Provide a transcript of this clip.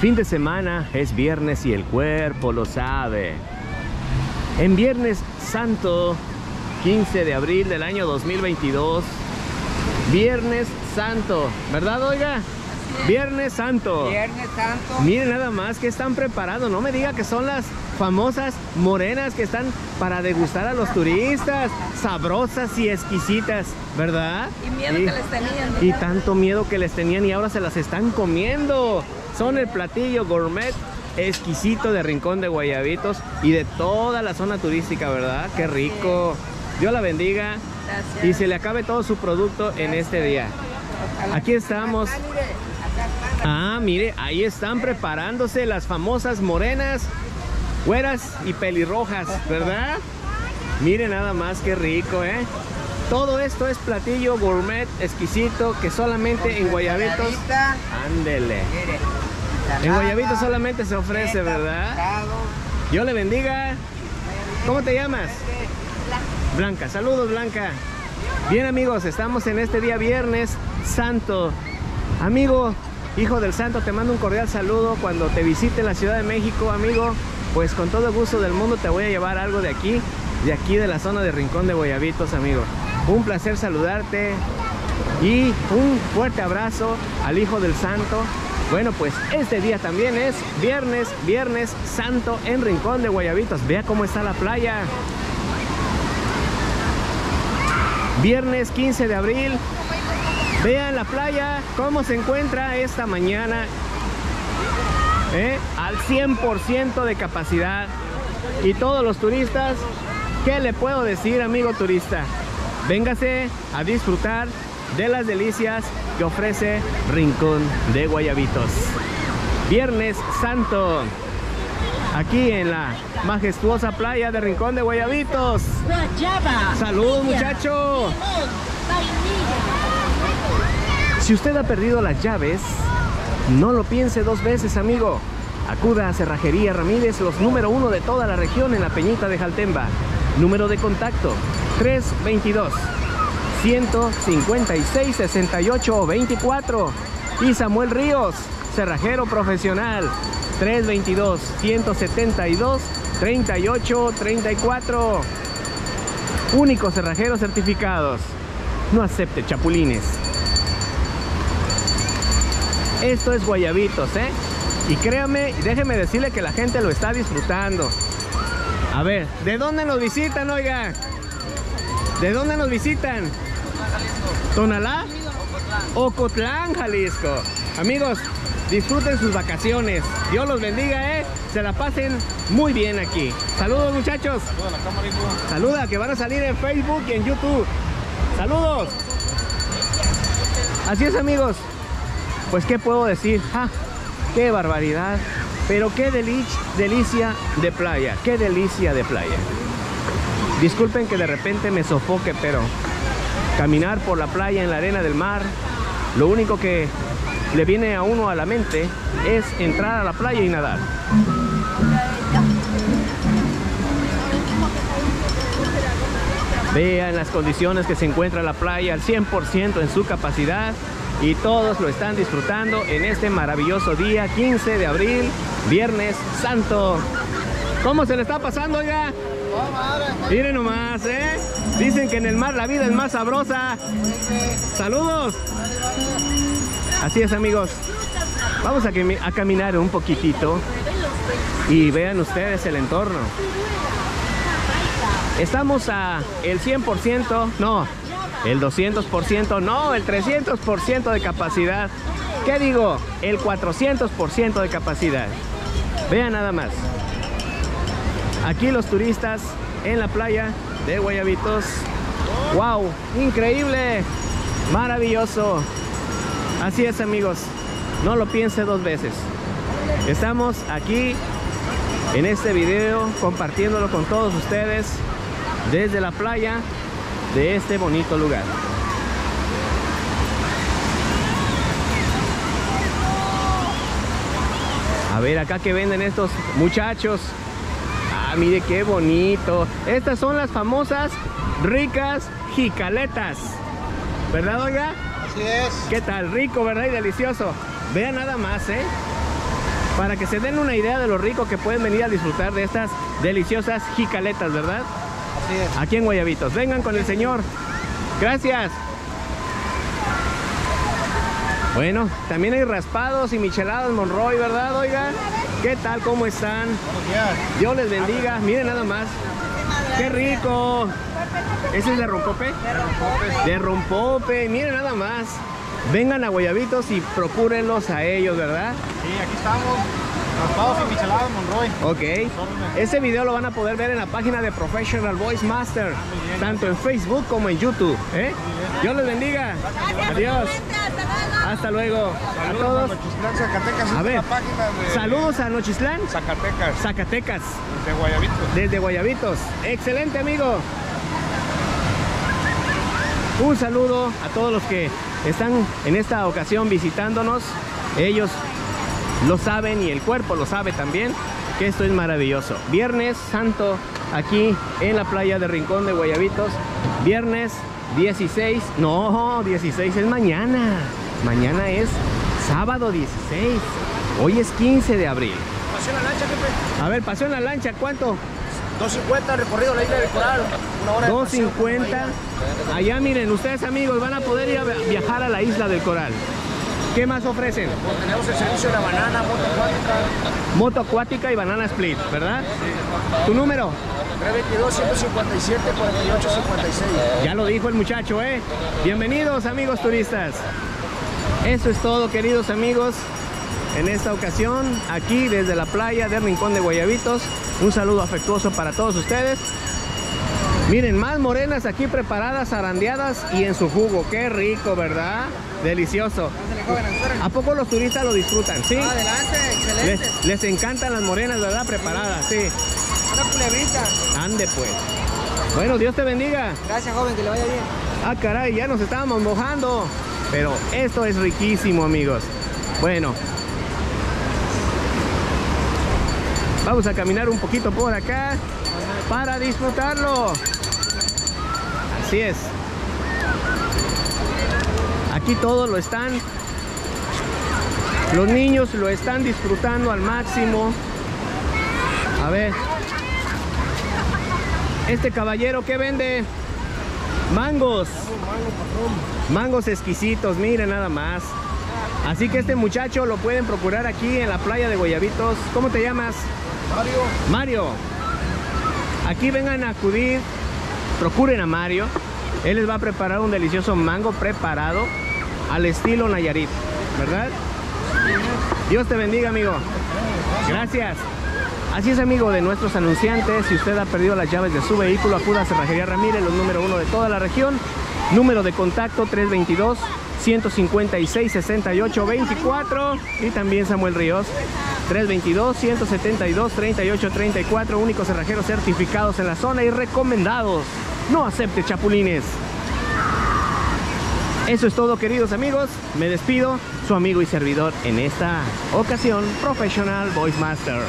Fin de semana es viernes y el cuerpo lo sabe. En Viernes Santo, 15 de abril del año 2022. Viernes Santo, ¿verdad, oiga? Viernes Santo. Viernes Santo. Miren nada más que están preparados. No me diga que son las famosas morenas que están para degustar a los turistas. Sabrosas y exquisitas, ¿verdad? Y miedo que les tenían. Y tanto miedo que les tenían y ahora se las están comiendo. Son el platillo gourmet exquisito de Rincón de Guayabitos y de toda la zona turística, ¿verdad? Qué rico. Dios la bendiga Gracias. y se le acabe todo su producto en este día. Aquí estamos. Ah, mire, ahí están preparándose las famosas morenas, güeras y pelirrojas, ¿verdad? Mire nada más qué rico, ¿eh? Todo esto es platillo gourmet exquisito que solamente en Guayabitos... Ándele. En Guayabitos solamente se ofrece, ¿verdad? Dios le bendiga. ¿Cómo te llamas? Blanca. Saludos, Blanca. Bien, amigos, estamos en este día viernes santo. Amigo, hijo del santo, te mando un cordial saludo cuando te visite la Ciudad de México, amigo. Pues con todo gusto del mundo te voy a llevar algo de aquí, de aquí de la zona de Rincón de Guayabitos, amigo. Un placer saludarte y un fuerte abrazo al hijo del santo. Bueno, pues este día también es viernes, viernes santo en Rincón de Guayabitos. Vea cómo está la playa. Viernes 15 de abril. Vean la playa, cómo se encuentra esta mañana. ¿eh? Al 100% de capacidad. Y todos los turistas, ¿qué le puedo decir, amigo turista? Véngase a disfrutar de las delicias que ofrece Rincón de Guayabitos. Viernes Santo. Aquí en la majestuosa playa de Rincón de Guayabitos. Piña, muchacho. Si usted ha perdido las llaves, no lo piense dos veces, amigo. Acuda a Cerrajería Ramírez, los número uno de toda la región en la Peñita de Jaltemba. Número de contacto 322 156 68 24. Y Samuel Ríos, cerrajero profesional 322 172 38 34. Únicos cerrajeros certificados. No acepte chapulines. Esto es Guayabitos, ¿eh? Y créame, déjeme decirle que la gente lo está disfrutando. A ver, ¿de dónde nos visitan, oiga? ¿De dónde nos visitan? ¿Tonalá? Ocotlán, Jalisco. Amigos, disfruten sus vacaciones. Dios los bendiga, ¿eh? Se la pasen muy bien aquí. Saludos, muchachos. Saluda, que van a salir en Facebook y en YouTube. Saludos. Así es, amigos. Pues, ¿qué puedo decir? ¡Ja! ¡Qué barbaridad! Pero qué deli- delicia de playa, qué delicia de playa. Disculpen que de repente me sofoque, pero caminar por la playa en la arena del mar, lo único que le viene a uno a la mente es entrar a la playa y nadar. Vean las condiciones que se encuentra la playa al 100% en su capacidad y todos lo están disfrutando en este maravilloso día 15 de abril, Viernes Santo. ¿Cómo se le está pasando, oiga? Miren nomás, ¿eh? Dicen que en el mar la vida es más sabrosa. Saludos. Así es, amigos. Vamos a, a caminar un poquitito y vean ustedes el entorno. Estamos a el 100%, no, el 200%, no, el 300% de capacidad. ¿Qué digo? El 400% de capacidad. Vean nada más. Aquí los turistas en la playa de Guayabitos. ¡Wow! Increíble. Maravilloso. Así es amigos. No lo piense dos veces. Estamos aquí en este video compartiéndolo con todos ustedes desde la playa de este bonito lugar. A ver acá que venden estos muchachos. Ah, mire qué bonito. Estas son las famosas ricas jicaletas. ¿Verdad, oiga? Así es. ¿Qué tal? Rico, ¿verdad? Y delicioso. Vean nada más, ¿eh? para que se den una idea de lo rico que pueden venir a disfrutar de estas deliciosas jicaletas, ¿verdad? Así es. Aquí en Guayabitos. Vengan con el señor. Gracias. Bueno, también hay raspados y micheladas Monroy, ¿verdad, oigan? ¿Qué tal? ¿Cómo están? Dios les bendiga. Miren nada más. ¡Qué rico! ¿Ese es de rompope? De rompope. Miren nada más. Vengan a Guayabitos y procúrenlos a ellos, ¿verdad? Sí, aquí estamos. Raspados y micheladas Monroy. Ok. Ese video lo van a poder ver en la página de Professional Voice Master, tanto en Facebook como en YouTube. ¿eh? Dios les bendiga. Adiós. Hasta luego. A todos. Zacatecas. A es ver, la página de Saludos a Nochislán, Zacatecas, Zacatecas, de Guayabito. desde Guayabitos. Excelente, amigo. Un saludo a todos los que están en esta ocasión visitándonos. Ellos lo saben y el cuerpo lo sabe también que esto es maravilloso. Viernes Santo aquí en la playa de Rincón de Guayabitos. Viernes 16, no, 16 es mañana. Mañana es sábado 16. Hoy es 15 de abril. Pasó la lancha, jefe. A ver, pasó en la lancha, ¿cuánto? 250 recorrido la isla del Coral. Una hora de paseo 250. Allá miren, ustedes amigos van a poder ir a viajar a la isla del Coral. ¿Qué más ofrecen? Pues tenemos el servicio de la banana, moto acuática. Moto acuática y banana split, ¿verdad? ¿Tu número? 322 157 4856. Ya lo dijo el muchacho, ¿eh? Bienvenidos amigos turistas. Eso es todo, queridos amigos. En esta ocasión, aquí desde la playa de Rincón de Guayabitos, un saludo afectuoso para todos ustedes. Miren, más morenas aquí preparadas, zarandeadas y en su jugo. Qué rico, ¿verdad? Delicioso. ¿A poco los turistas lo disfrutan? Sí. Adelante, excelente. Les, les encantan las morenas, ¿verdad? Preparadas, sí. Una culebrita. Ande pues. Bueno, Dios te bendiga. Gracias, joven, que le vaya bien. Ah, caray, ya nos estábamos mojando. Pero esto es riquísimo, amigos. Bueno. Vamos a caminar un poquito por acá para disfrutarlo. Así es. Aquí todos lo están. Los niños lo están disfrutando al máximo. A ver. Este caballero que vende mangos. Mangos exquisitos, miren nada más. Así que este muchacho lo pueden procurar aquí en la playa de Guayabitos. ¿Cómo te llamas? Mario. Mario. Aquí vengan a acudir, procuren a Mario. Él les va a preparar un delicioso mango preparado al estilo Nayarit, ¿verdad? Dios te bendiga, amigo. Gracias. Así es, amigo de nuestros anunciantes. Si usted ha perdido las llaves de su vehículo, acuda a Cerrajería Ramírez, los número uno de toda la región. Número de contacto 322 156 68 24 y también Samuel Ríos 322 172 38 34 únicos cerrajeros certificados en la zona y recomendados. No acepte chapulines. Eso es todo, queridos amigos. Me despido, su amigo y servidor en esta ocasión, Professional Voice Master.